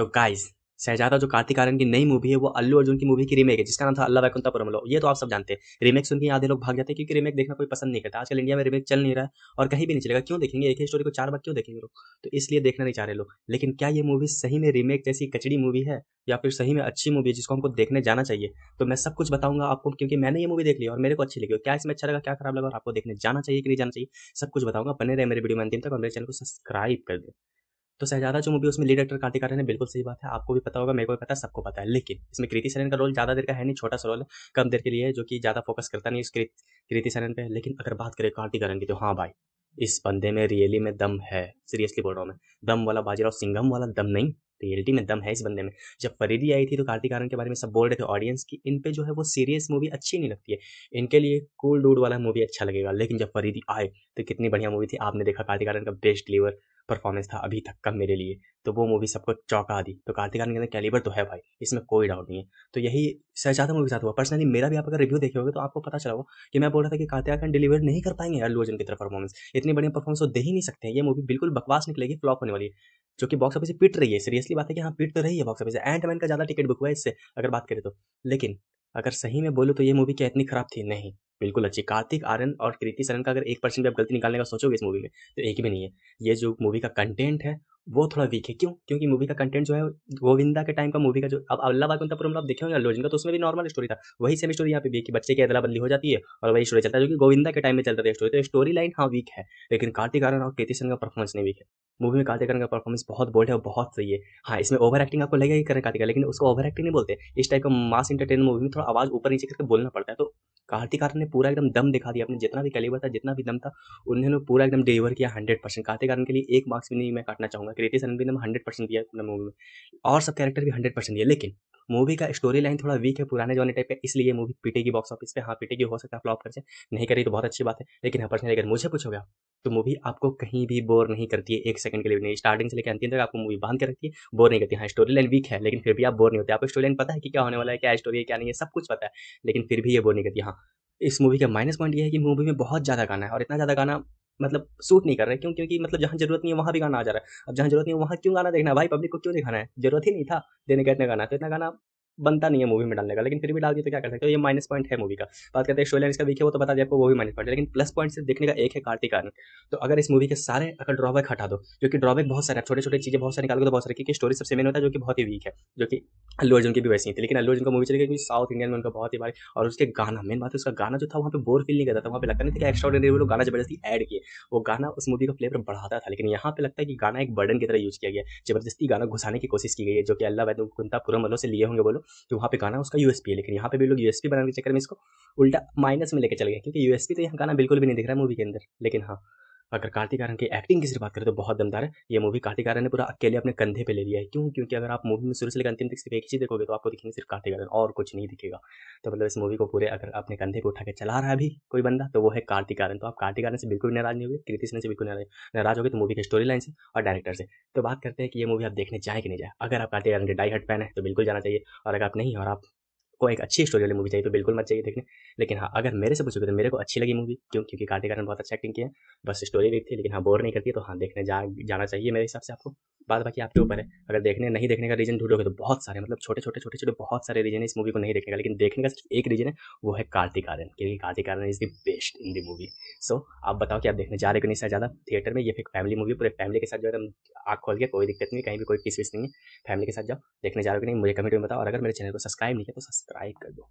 तो गाइस शहजादा जो कार्तिक आर्यन की नई मूवी है, वो अल्लू अर्जुन की मूवी की रीमेक है, जिसका नाम था अल्लाह वैकुंठपुरम लो ये तो आप सब जानते हैं। रीमेक सुन के आधे लोग भाग जाते हैं, क्योंकि रीमेक देखना कोई पसंद नहीं करता। आजकल इंडिया में रीमेक चल नहीं रहा है और कहीं भी नहीं चलेगा। क्यों देखेंगे? एक ही स्टोरी को चार बार क्यों देखेंगे लोग? तो इसलिए देखना नहीं चाह रहे लोग। लेकिन क्या ये मूवी सही में रीमेक जैसी कचड़ी मूवी है, या फिर सही में अच्छी मूवी है, जिसको हमको देखने जाना चाहिए? तो मैं सब कुछ बताऊँगा आपको, क्योंकि मैंने ये मूवी देख ली और मेरे को अच्छी लगी। क्या इसमें अच्छा लगा, क्या खराब लगा, और आपको देखने जाना चाहिए कि नहीं जाना चाहिए, सब कुछ बताऊँगा। बने रहे मेरे वीडियो में अंतिम तक और मेरे चैनल को सब्सक्राइब कर दे। तो शहजादा जो मूवी उसमें लीड एक्टर कार्तिक आर्यन है, बिल्कुल सही बात है। आपको भी पता होगा, मेरे को भी पता है, सबको पता है। लेकिन इसमें कृति सैनन का रोल ज़्यादा देर का है नहीं, छोटा सा रोल कम देर के लिए जो कि ज़्यादा फोकस करता नहीं है कृति सैनन पे। लेकिन अगर बात करें कार्तिक आर्यन की तो हाँ भाई, इस बंदे में रियली में दम है सीरियसली बोल रहा हूँ मैं। दम वाला बाजीराव सिंघम वाला दम नहीं रियलिटी में दम है इस बंदे में। जब फरीदी आई थी तो कार्तिक आर्यन के बारे में सब बोल रहे थे ऑडियंस की इन पे जो है वो सीरियस मूवी अच्छी नहीं लगती है। इनके लिए कूल डूड वाला मूवी अच्छा लगेगा। लेकिन जब फरीदी आए तो कितनी बढ़िया मूवी थी। आपने देखा कार्तिक आर्यन का बेस्ट डिलीवर परफॉर्मेंस था अभी तक का मेरे लिए। तो वो मूवी सबको चौंका दी। तो कार्तिक आर्यन के अंदर कैलिबर तो है भाई, इसमें कोई डाउट नहीं है। तो यही सहजादा मूवी के साथ हुआ। पर्सनली मेरा भी आप अगर रिव्यू देखे होगे तो आपको पता चला होगा कि मैं बोल रहा था कि कार्तिक आर्यन डिलीवर नहीं कर पाएँगे अल्लू अर्जुन की तरफ़ परफॉर्मेंस इतनी बढ़िया परफॉर्मेंस वो दे ही नहीं सकते हैं। ये मूवी बिल्कुल बकवास निकलेगी फ्लॉप होने वाली जो कि बॉक्स ऑफ़िस पिट रही है। सीरियसली बात है कि हाँ पिट तो रही है बॉक्स ऑफ़िस एंड मैन का ज़्यादा टिकट बुक हुआ है इससे, अगर बात करें तो। लेकिन अगर सही में बोलो तो ये मूवी क्या इतनी खराब थी? नहीं। बिल्कुल अच्छी। कार्तिक आर्यन और कृति सरन का अगर एक परसेंट भी आप गलती निकालने का सोचोगे इस मूवी में तो एक भी नहीं है। ये जो मूवी का कंटेंट है, वो थोड़ा वीक है। क्यों? क्योंकि मूवी का कंटेंट जो है, गोविंदा के टाइम का मूवी का जो, अब अल्लाह आप देखे होंगे का तो उसमें भी नॉर्मल स्टोरी था। वही सेम स्टोरी यहाँ पे भी कि बच्चे की अदला बदली हो जाती है और वही स्टोरी चलता है, जो कि गोविंदा के टाइम में चलता था स्टोरी तो स्टोरी लाइन हाँ वीक है, लेकिन कार्तिक आर्यन और कृति का परफॉर्मेंस नहीं वीक है। मूवी में कार्तिक आर्यन का परफॉर्मेंस बहुत बोल्ड है और बहुत सही है। हाँ इसमें ओवर एक्टिंग आपको लगेगा ही करें कार्तिक लेकिन उसको ओवर एक्टिंग नहीं बोलते। इस टाइप का मास इंटरटेन मूवी में थोड़ा आवाज़ ऊपर नीचे करके बोलना पड़ता है तो कार्तिक आर्यन ने पूरा एकदम दम दिखा दिया। अपने जितना भी कैलिवर था, जितना भी दम था, उन्होंने पूरा एकदम डिलीवर किया हंड्रेड परसेंट कार्तिक आर्यन के लिए एक मार्क्स भी नहीं मैं काटना चाहूँगा। क्रिएटिव सन भी एकदम हंड्रेड परसेंट दिया अपने मूवी में। और सब कैरेक्टर भी हंड्रेड परसेंट दिया। लेकिन मूवी का स्टोरी लाइन थोड़ा वीक है, पुराने जमाने टाइप का इसलिए मूवी पिटेगी बॉक्स ऑफ़िस पे। हाँ पिटेगी, हो सकता है फ्लॉप कर नहीं करी तो बहुत अच्छी बात है, लेकिन हाँ पर्सनली अगर मुझे पूछोगे तो मूवी आपको कहीं भी बोर नहीं करती है, एक सेकंड के लिए नहीं। स्टार्टिंग से लेकर अंतिम तक आपको मूवी बाँध के रखती है बोर नहीं करती। हाँ स्टोरी लाइन वीक है, लेकिन फिर भी आप बोर नहीं होते। आपको स्टोरी लाइन पता है कि क्या होने वाला है, क्या स्टोरी है, क्या नहीं है, सब कुछ पता है, लेकिन फिर भी ये बोर नहीं करती। हाँ इस मूवी का माइनस पॉइंट ये है कि मूवी में बहुत ज़्यादा गाना है, और इतना ज़्यादा गाना मतलब सूट नहीं कर रहे क्यों? क्योंकि मतलब जहाँ ज़रूरत नहीं है, वहाँ भी गाना आ जा रहा है। अब जहाँ ज़रूरत नहीं है, वहाँ क्यों गाना देखना भाई पब्लिक को क्यों दिखाना है? ज़रूरत ही नहीं था देने का इतना गाना। तो इतना गाना बनता नहीं है मूवी में डालने का, लेकिन फिर भी डाल दिया तो क्या कर सकते हो? ये माइनस पॉइंट है मूवी का। बात करते हैं स्टोरी इसका वीक है, वो तो बता दिया आपको, वो भी माइनस पॉइंट लेकिन प्लस पॉइंट सिर्फ़ देखने का एक है कार्तिक आर्यन। तो अगर इस मूवी के सारे अगर ड्रॉबैक हटा दो, जो कि ड्रॉबैक बहुत सारे छोटे छोटे चीज़ें बहुत सारी निकाल तो बहुत सारे, क्योंकि स्टोरी सबसे मेन होता है, जो कि बहुत ही वीक है, जो कि अल्लू अर्जुन की भी वैसी थी। लेकिन अल्लू अर्जुन का मूवी चलेगी क्योंकि साउथ इंडियन में उनका बहुत ही बारी और उसके गाना मेन बात है उसका गाना जो था, वहाँ पर बोर फील नहीं करता था, वहाँ पे लगता नहीं था कि एक्स्ट्रा लोग गाना ज़बरदस्ती ऐड किए। वो गाना उस मूवी का फ्लेवर बढ़ाता था, लेकिन यहाँ पे लगता है कि गाना एक बर्डन की तरह यूज़ किया गया ज़बरदस्ती गाना घुसाने की कोशिश की गई है, जो कि अल्लाह वैकुंतापुरम वालों से लिए होंगे बोलो तो वहाँ पे गाना उसका यूएसपी है, लेकिन यहाँ पे भी लोग यूएसपी बनाने के चक्कर में इसको उल्टा माइनस में लेके चले गए, क्योंकि यूएसपी तो यहाँ गाना बिल्कुल भी नहीं दिख रहा है मूवी के अंदर, लेकिन हाँ। अगर कार्तिक आर्यन की एक्टिंग की सिर्फ़ बात करें तो बहुत दमदार है। ये मूवी कार्तिक आर्यन ने पूरा अकेले अपने कंधे पे ले लिया है। क्यों? क्योंकि अगर आप मूवी में शुरू से लेकर अंतिम तक सिर्फ़ एक चीज़ देखोगे तो आपको दिखेंगे सिर्फ़ कार्तिक आर्यन और कुछ नहीं दिखेगा। तो मतलब इस मूवी को पूरे अगर अपने कंधे पर उठा के चला रहा है अभी कोई बंदा तो वो है कार्तिक आर्यन। तो आप कार्तिक आर्यन से बिल्कुल नाराज़ नहीं होगी, कृति से बिल्कुल नाराज़ होगी। तो मूवी के स्टोरी लाइन से और डायरेक्टर से। तो बात करते हैं कि ये मूवी आप देखने जाए कि नहीं जाए अगर आप कार्तिक आर्यन के डाई हट फ़ैन है तो बिल्कुल जाना चाहिए। और अगर आप नहीं, और आप को एक अच्छी स्टोरी वाली मूवी चाहिए तो बिल्कुल मत चाहिए देखने। लेकिन हाँ अगर मेरे से पूछोगे तो मेरे को अच्छी लगी मूवी क्यों? क्योंकि कार्तिक ने बहुत अच्छा एक्टिंग किया। बस स्टोरी भी थी, लेकिन हाँ बोर नहीं करती तो हाँ देखने जा, जाना चाहिए मेरे हिसाब से आपको। बात बाकी आपके ऊपर है। अगर देखने, नहीं देखने का रीजन ढूंढोगे तो बहुत सारे मतलब छोटे छोटे छोटे छोटे बहुत सारे रीजन है इस मूवी को नहीं देखने का लेकिन देखने का सिर्फ़ एक रीजन है, वो है कार्तिक आर्यन। क्योंकि Kartik Aaryan is the best in the movie so आप बताओ कि आप देखने जा रहे हो नहीं ज़्यादा थिएटर में? ये फिर फैमिली मूवी पूरे फैमिली के साथ जो है आँख खोल के, कोई दिक्कत नहीं, कहीं भी कोई किस विस नहीं है। फैमिली के साथ जाओ, देखने जा रहे हो कि नहीं, मुझे कमेंट में बताओ। और अगर मेरे चैनल को सब्सक्राइब नहीं किया तो सब्सक्राइब कर दो।